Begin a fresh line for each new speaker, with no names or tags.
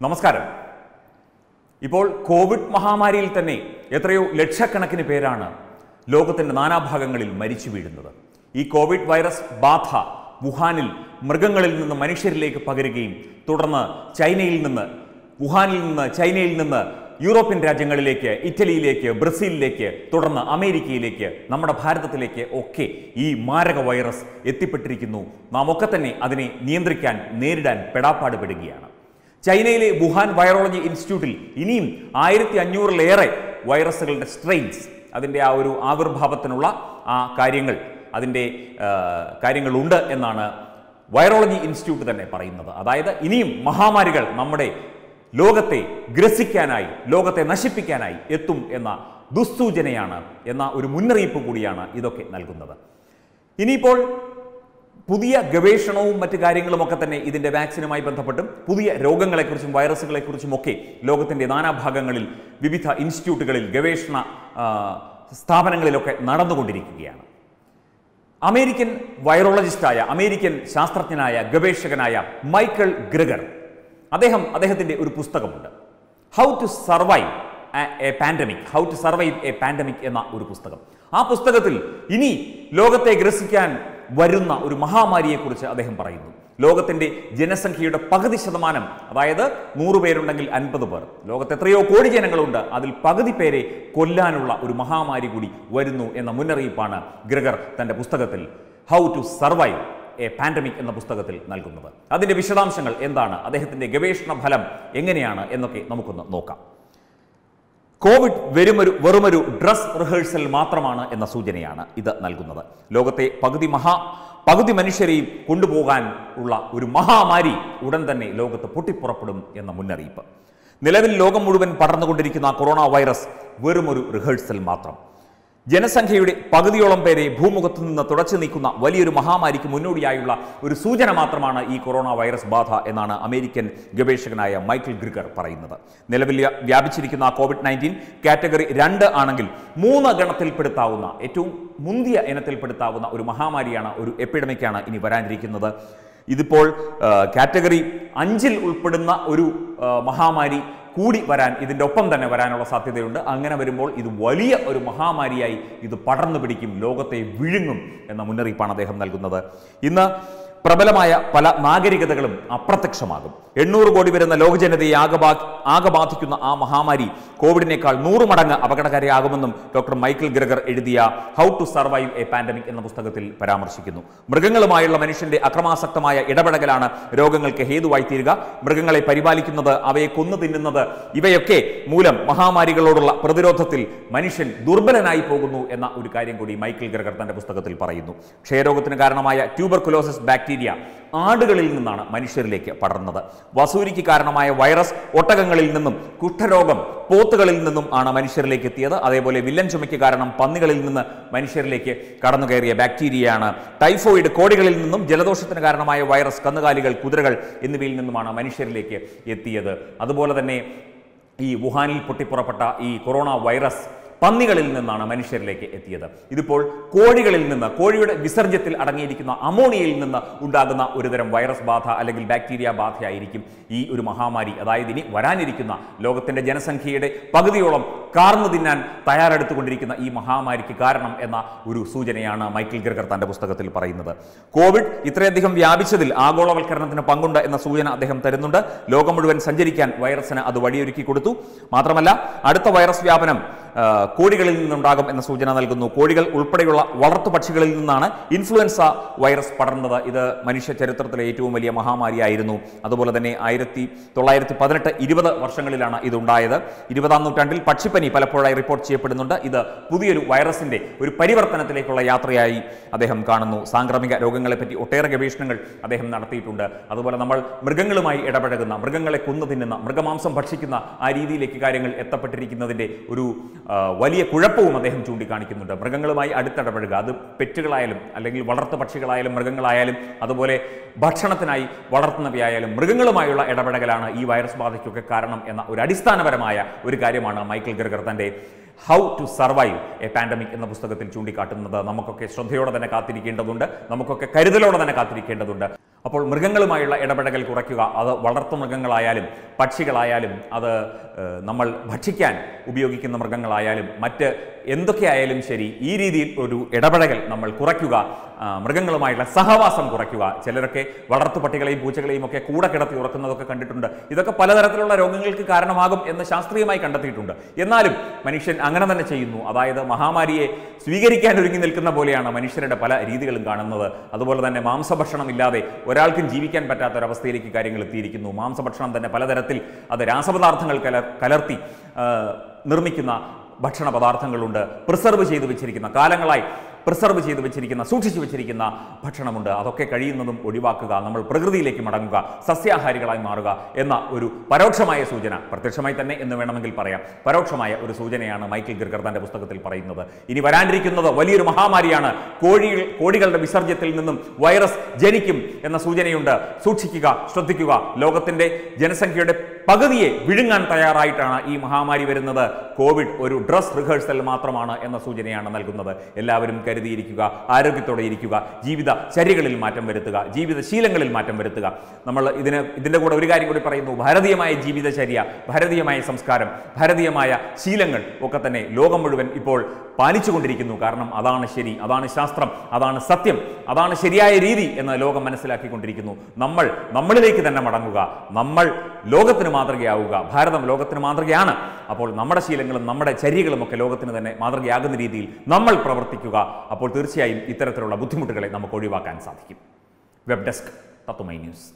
നമസ്കാരം. ഇപ്പോൾ കോവിഡ് മഹാമാരിയിൽ തന്നെ എത്രയോ ലക്ഷക്കണക്കിന് പേരാണ് ലോകത്തിന്റെ നാനാഭാഗങ്ങളിൽ മരിച്ചു വീഴുന്നത്. ഈ കോവിഡ് വൈറസ് ബാധ വുഹാനിൽ മൃഗങ്ങളിൽ നിന്ന് മനുഷ്യരിലേക്ക് പകരുകയും തുടർന്ന് ചൈനയിൽ നിന്ന് വുഹാനിൽ നിന്ന് ചൈനയിൽ നിന്ന് യൂറോപ്യൻ രാജ്യങ്ങളിലേക്ക് ഇറ്റലിയിലേക്ക് ബ്രസീലിലേക്ക് തുടർന്ന് അമേരിക്കയിലേക്ക് നമ്മുടെ ഭാരതത്തിലേക്ക് ഒക്കെ ഈ മാരക വൈറസ് എത്തിപ്പെട്ടിരിക്കുന്നു. നാം ഒക്കെ തന്നെ അതിനെ നിയന്ത്രിക്കാൻ നേരിടാൻ പെടാപ്പാട് പെടുകയാണ് ചൈനയിലെ വുഹാൻ വൈറോളജി ഇൻസ്റ്റിറ്റ്യൂട്ടിൽ ഇനിയും ആയിരത്തി അഞ്ഞൂറിലേറെ വൈറസുകളുടെ സ്ട്രെയിൻസ് അതിന്റെ ആ ഒരു ആവിർഭാവത്തിനുള്ള ആ കാര്യങ്ങൾ അതിന്റെ കാര്യങ്ങളുണ്ട് എന്നാണ് വൈറോളജി ഇൻസ്റ്റിറ്റ്യൂട്ട് തന്നെ പറയുന്നത്. അതായത് ഇനിയും മഹാമാരികൾ നമ്മുടെ ലോകത്തെ ഗ്രസിക്കാനായി ലോകത്തെ നശിപ്പിക്കാനായി എത്തും എന്ന ദുസ്സൂചനയാണ് എന്ന ഒരു മുന്നറിയിപ്പ് കൂടിയാണ് ഇതൊക്കെ നൽകുന്നത്. ഇനിയിപ്പോൾ പുതിയ ഗവേഷണവും മറ്റു കാര്യങ്ങളുമൊക്കെ തന്നെ ഇതിന്റെ വാക്സിനുമായി ബന്ധപ്പെട്ടും പുതിയ രോഗങ്ങളെക്കുറിച്ചും വൈറസുകളെക്കുറിച്ചും ഒക്കെ ലോകത്തിന്റെ നാനാഭാഗങ്ങളിൽ വിവിധ ഇൻസ്റ്റിറ്റ്യൂട്ടുകളിൽ ഗവേഷണ സ്ഥാപനങ്ങളിലൊക്കെ നടന്നുകൊണ്ടിരിക്കുകയാണ്. അമേരിക്കൻ വൈറോളജിസ്റ്റായ അമേരിക്കൻ ശാസ്ത്രജ്ഞനായ ഗവേഷകനായ മൈക്കിൾ ഗ്രിഗർ അദ്ദേഹം അദ്ദേഹത്തിന്റെ ഒരു പുസ്തകമുണ്ട്. How to survive a pandemic how to survive a pandemic എന്ന ഒരു പുസ്തകം. ആ പുസ്തകത്തിൽ ഇനി ലോകത്തെ ഗ്രസിക്കാൻ വരുന്ന ഒരു മഹാമാരിയെക്കുറിച്ച് അദ്ദേഹം പറയുന്നു. ലോകത്തിന്റെ ജനസംഖ്യയുടെ പകുതി ശതമാനം അതായത് നൂറ് പേരുണ്ടെങ്കിൽ അൻപത് പേർ. ലോകത്ത് എത്രയോ കോടി ജനങ്ങളുണ്ട്. അതിൽ പകുതി പേരെ കൊല്ലാനുള്ള ഒരു മഹാമാരി കൂടി വരുന്നു എന്ന മുന്നറിയിപ്പാണ് ഗ്രഗർ തന്റെ പുസ്തകത്തിൽ how to survive a pandemic എന്ന പുസ്തകത്തിൽ നൽകുന്നത്. അതിന്റെ വിശദാംശങ്ങൾ എന്താണ്? അദ്ദേഹത്തിന്റെ ഗവേഷണ ഫലം എങ്ങനെയാണ്? എന്നൊക്കെ നമുക്കൊന്ന് നോക്കാം. കോവിഡ് വെറുമൊരു വെറുമൊരു ഡ്രസ് റിഹേഴ്സൽ മാത്രമാണ് എന്ന സൂചനയാണ് ഇത് നൽകുന്നത്. ലോകത്തെ പകുതി മഹാ പകുതി മനുഷ്യരെയും കൊണ്ടുപോകാൻ ഉള്ള ഒരു മഹാമാരി ഉടൻ തന്നെ ലോകത്ത് പൊട്ടിപ്പുറപ്പെടും എന്ന മുന്നറിയിപ്പ്. നിലവിൽ ലോകം മുഴുവൻ പടർന്നുകൊണ്ടിരിക്കുന്ന കൊറോണ വൈറസ് വെറുമൊരു റിഹേഴ്സൽ മാത്രം. ജനസംഖ്യയുടെ പകുതിയോളം പേരെ ഭൂമുഖത്തു നിന്ന് തുടച്ചു നീക്കുന്ന വലിയൊരു മഹാമാരിക്ക് മുന്നോടിയായുള്ള ഒരു സൂചന മാത്രമാണ് ഈ കൊറോണ വൈറസ് ബാധ എന്നാണ് അമേരിക്കൻ ഗവേഷകനായ മൈക്കിൾ ഗ്രിഗർ പറയുന്നത്. നിലവിൽ വ്യാപിച്ചിരിക്കുന്ന കോവിഡ് നയന്റീൻ കാറ്റഗറി രണ്ട് ആണെങ്കിൽ മൂന്ന് ഗണത്തിൽപ്പെടുത്താവുന്ന ഏറ്റവും മുന്തിയ ഇനത്തിൽപ്പെടുത്താവുന്ന ഒരു മഹാമാരിയാണ് ഒരു എപ്പിഡമിക്കാണ് ഇനി വരാനിരിക്കുന്നത്. ഇതിപ്പോൾ കാറ്റഗറി അഞ്ചിൽ ഉൾപ്പെടുന്ന ഒരു മഹാമാരി കൂടി വരാൻ ഇതിന്റെ ഒപ്പം തന്നെ വരാനുള്ള സാധ്യതയുണ്ട്. അങ്ങനെ വരുമ്പോൾ ഇത് വലിയ ഒരു മഹാമാരിയായി ഇത് പടർന്നു പിടിക്കും ലോകത്തെ വിഴുങ്ങും എന്ന മുന്നറിയിപ്പാണ് അദ്ദേഹം നൽകുന്നത്. ഇന്ന് പ്രബലമായ പല നാഗരികതകളും അപ്രത്യക്ഷമാകും. എണ്ണൂറ് കോടി വരുന്ന ലോകജനതയെ ആകെ ബാ- ആകെ ബാധിക്കുന്ന ആ മഹാമാരി കോവിഡിനേക്കാൾ നൂറ് മടങ്ങ് അപകടകാരിയാകുമെന്നും ഡോക്ടർ മൈക്കിൾ ഗ്രഗർ എഴുതിയ how to survive a pandemic എന്ന പുസ്തകത്തിൽ പരാമർശിക്കുന്നു. മൃഗങ്ങളുമായുള്ള മനുഷ്യന്റെ അക്രമാസക്തമായ ഇടപെടലാണ് രോഗങ്ങൾക്ക് ഹേതുവായി തീരുക. മൃഗങ്ങളെ പരിപാലിക്കുന്നത് അവയെ കൊന്നു തിന്നുന്നത് ഇവയൊക്കെ മൂലം മഹാമാരികളോടുള്ള പ്രതിരോധത്തിൽ മനുഷ്യൻ ദുർബലനായി പോകുന്നു എന്ന ഒരു കാര്യം കൂടി മൈക്കിൾ ഗ്രഗർ തന്റെ പുസ്തകത്തിൽ പറയുന്നു. ക്ഷയരോഗത്തിന് കാരണമായ ട്യൂബർകുലോസിസ് ബാക്ടീരിയ ആടുകളിൽ നിന്നാണ് മനുഷ്യരിലേക്ക് പടർന്നത്. വസൂരിക്ക് കാരണമായ വൈറസ് ഒട്ടകങ്ങളിൽ നിന്നും കുഷ്ഠരോഗം പോത്തുകളിൽ നിന്നും ആണ് മനുഷ്യരിലേക്ക് എത്തിയത്. അതേപോലെ വില്ലൻ ചുമയ്ക്ക് കാരണം പന്നികളിൽ നിന്ന് മനുഷ്യരിലേക്ക് കടന്നു കയറിയ ബാക്ടീരിയയാണ്. ടൈഫോയിഡ് കോടികളിൽ നിന്നും ജലദോഷത്തിന് കാരണമായ വൈറസ് കന്നുകാലികൾ കുതിരകൾ എന്നിവയിൽ നിന്നുമാണ് മനുഷ്യരിലേക്ക് എത്തിയത്. അതുപോലെ തന്നെ ഈ വുഹാനിൽ പൊട്ടിപ്പുറപ്പെട്ട ഈ കൊറോണ വൈറസ് പന്നികളിൽ നിന്നാണ് മനുഷ്യരിലേക്ക് എത്തിയത്. ഇതിപ്പോൾ കോഴികളിൽ നിന്ന് കോഴിയുടെ വിസർജ്യത്തിൽ അടങ്ങിയിരിക്കുന്ന അമോണിയയിൽ നിന്ന് ഉണ്ടാകുന്ന ഒരുതരം വൈറസ് ബാധ അല്ലെങ്കിൽ ബാക്ടീരിയ ബാധയായിരിക്കും ഈ ഒരു മഹാമാരി. അതായത് ഇനി വരാനിരിക്കുന്ന ലോകത്തിന്റെ ജനസംഖ്യയുടെ പകുതിയോളം കാർന്നു തിന്നാൻ തയ്യാറെടുത്തുകൊണ്ടിരിക്കുന്ന ഈ മഹാമാരിക്ക് കാരണം എന്ന ഒരു സൂചനയാണ് മൈക്കിൾ ഗ്രഗർ തന്റെ പുസ്തകത്തിൽ പറയുന്നത്. കോവിഡ് ഇത്രയധികം വ്യാപിച്ചതിൽ ആഗോളവൽക്കരണത്തിന് പങ്കുണ്ട് എന്ന സൂചന അദ്ദേഹം തരുന്നുണ്ട്. ലോകം മുഴുവൻ സഞ്ചരിക്കാൻ വൈറസിന് അത് വഴിയൊരുക്കി കൊടുത്തു. മാത്രമല്ല അടുത്ത വൈറസ് വ്യാപനം കോഴികളിൽ നിന്നുണ്ടാകും എന്ന സൂചന നൽകുന്നു. കോഴികൾ ഉൾപ്പെടെയുള്ള വളർത്തു പക്ഷികളിൽ നിന്നാണ് ഇൻഫ്ലുവൻസ വൈറസ് പടർന്നത്. ഇത് മനുഷ്യ ചരിത്രത്തിലെ ഏറ്റവും വലിയ മഹാമാരിയായിരുന്നു. അതുപോലെ തന്നെ ആയിരത്തി തൊള്ളായിരത്തി പതിനെട്ട് ഇരുപത് വർഷങ്ങളിലാണ് ഇതുണ്ടായത്. ഇരുപതാം നൂറ്റാണ്ടിൽ പക്ഷിപ്പനി പലപ്പോഴായി റിപ്പോർട്ട് ചെയ്യപ്പെടുന്നുണ്ട്. ഇത് പുതിയൊരു വൈറസിന്റെ ഒരു പരിവർത്തനത്തിലേക്കുള്ള യാത്രയായി അദ്ദേഹം കാണുന്നു. സാംക്രമിക രോഗങ്ങളെപ്പറ്റി ഒട്ടേറെ ഗവേഷണങ്ങൾ അദ്ദേഹം നടത്തിയിട്ടുണ്ട്. അതുപോലെ നമ്മൾ മൃഗങ്ങളുമായി ഇടപഴകുന്ന മൃഗങ്ങളെ കൊന്നു തിന്നുന്ന മൃഗമാംസം ഭക്ഷിക്കുന്ന ആ രീതിയിലേക്ക് കാര്യങ്ങൾ എത്തപ്പെട്ടിരിക്കുന്നതിന്റെ ഒരു വലിയ കുഴപ്പവും അദ്ദേഹം ചൂണ്ടിക്കാണിക്കുന്നുണ്ട്. മൃഗങ്ങളുമായി അടുത്തിടപഴകുക അത് പെറ്റുകളായാലും അല്ലെങ്കിൽ വളർത്തു പക്ഷികളായാലും മൃഗങ്ങളായാലും അതുപോലെ ഭക്ഷണത്തിനായി വളർത്തുന്നവയായാലും മൃഗങ്ങളുമായുള്ള ഇടപെടലാണ് ഈ വൈറസ് ബാധയ്ക്കൊക്കെ കാരണം എന്ന ഒരു അടിസ്ഥാനപരമായ ഒരു കാര്യമാണ് മൈക്കിൾ ഗ്രഗർ തന്റെ how to survive a pandemic എന്ന പുസ്തകത്തിൽ ചൂണ്ടിക്കാട്ടുന്നത് നമുക്കൊക്കെ ശ്രദ്ധയോടെ തന്നെ കാത്തിരിക്കേണ്ടതുണ്ട് നമുക്കൊക്കെ കരുതലോടെ തന്നെ കാത്തിരിക്കേണ്ടതുണ്ട്. അപ്പോൾ മൃഗങ്ങളുമായുള്ള ഇടപെടൽ കുറയ്ക്കുക അത് വളർത്തു മൃഗങ്ങളായാലും പക്ഷികളായാലും അത് നമ്മൾ ഭക്ഷിക്കാൻ ഉപയോഗിക്കുന്ന മൃഗങ്ങളായാലും മറ്റ് എന്തൊക്കെയായാലും ശരി ഈ രീതിയിൽ ഒരു ഇടപഴകൽ നമ്മൾ കുറയ്ക്കുക മൃഗങ്ങളുമായുള്ള സഹവാസം കുറയ്ക്കുക. ചിലരൊക്കെ വളർത്തു പട്ടികളെയും പൂച്ചകളെയും ഒക്കെ കൂടെ കിടത്തി ഉറക്കുന്നതൊക്കെ കണ്ടിട്ടുണ്ട്. ഇതൊക്കെ പലതരത്തിലുള്ള രോഗങ്ങൾക്ക് കാരണമാകും എന്ന് ശാസ്ത്രീയമായി കണ്ടെത്തിയിട്ടുണ്ട്. എന്നാലും മനുഷ്യൻ അങ്ങനെ തന്നെ ചെയ്യുന്നു. അതായത് മഹാമാരിയെ സ്വീകരിക്കാൻ ഒരുങ്ങി നിൽക്കുന്ന പോലെയാണ് മനുഷ്യരുടെ പല രീതികളും കാണുന്നത്. അതുപോലെ തന്നെ മാംസഭക്ഷണം ഇല്ലാതെ ഒരാൾക്കും ജീവിക്കാൻ പറ്റാത്ത ഒരവസ്ഥയിലേക്ക് കാര്യങ്ങൾ എത്തിയിരിക്കുന്നു. മാംസഭക്ഷണം തന്നെ പലതരത്തിൽ അത് രാസപദാർത്ഥങ്ങൾ കല കലർത്തി നിർമ്മിക്കുന്ന ഭക്ഷണ പദാർത്ഥങ്ങളുണ്ട് പ്രിസർവ് ചെയ്തു വെച്ചിരിക്കുന്ന കാലങ്ങളായി പ്രിസർവ് ചെയ്ത് വെച്ചിരിക്കുന്ന സൂക്ഷിച്ചു വെച്ചിരിക്കുന്ന ഭക്ഷണമുണ്ട്. അതൊക്കെ കഴിയുന്നതും ഒഴിവാക്കുക നമ്മൾ പ്രകൃതിയിലേക്ക് മടങ്ങുക സസ്യാഹാരികളായി മാറുക എന്ന ഒരു പരോക്ഷമായ സൂചന പ്രത്യക്ഷമായി തന്നെ എന്ന് വേണമെങ്കിൽ പറയാം. പരോക്ഷമായ ഒരു സൂചനയാണ് മൈക്കിൾ ഗിർഗർ പുസ്തകത്തിൽ പറയുന്നത്. ഇനി വരാനിരിക്കുന്നത് വലിയൊരു മഹാമാരിയാണ്. കോഴി കോഴികളുടെ വിസർജ്യത്തിൽ നിന്നും വൈറസ് ജനിക്കും എന്ന സൂചനയുണ്ട്. സൂക്ഷിക്കുക ശ്രദ്ധിക്കുക. ലോകത്തിന്റെ ജനസംഖ്യയുടെ പകുതിയെ വിഴുങ്ങാൻ തയ്യാറായിട്ടാണ് ഈ മഹാമാരി വരുന്നത്. കോവിഡ് ഒരു ഡ്രസ് റിഹേഴ്സൽ മാത്രമാണ് എന്ന സൂചനയാണ് നൽകുന്നത്. എല്ലാവരും കരുതിയിരിക്കുക ആരോഗ്യത്തോടെ ഇരിക്കുക ജീവിത ശരികളിൽ മാറ്റം വരുത്തുക ജീവിത ശീലങ്ങളിൽ മാറ്റം വരുത്തുക. നമ്മൾ ഇതിന് ഇതിന്റെ കൂടെ ഒരു കാര്യം കൂടി പറയുന്നു. ഭാരതീയമായ ജീവിതചര്യ ഭാരതീയമായ സംസ്കാരം ഭാരതീയമായ ശീലങ്ങൾ ഒക്കെ തന്നെ ലോകം മുഴുവൻ ഇപ്പോൾ പാലിച്ചുകൊണ്ടിരിക്കുന്നു. കാരണം അതാണ് ശരി അതാണ് ശാസ്ത്രം അതാണ് സത്യം അതാണ് ശരിയായ രീതി എന്ന് ലോകം മനസ്സിലാക്കിക്കൊണ്ടിരിക്കുന്നു. നമ്മൾ നമ്മളിലേക്ക് തന്നെ മടങ്ങുക നമ്മൾ ലോകത്തിന് മാതൃകയാവുക ഭാരതം ലോകത്തിന് മാതൃകയാണ്. അപ്പോൾ നമ്മുടെ ശീലങ്ങളും നമ്മുടെ ചര്യകളും ഒക്കെ ലോകത്തിന് തന്നെ മാതൃകയാകുന്ന രീതിയിൽ നമ്മൾ പ്രവർത്തിക്കുക. അപ്പോൾ തീർച്ചയായും ഇത്തരത്തിലുള്ള ബുദ്ധിമുട്ടുകളെ നമുക്ക് ഒഴിവാക്കാൻ സാധിക്കും. വെബ് ഡെസ്ക് തത്തുമൈ ന്യൂസ്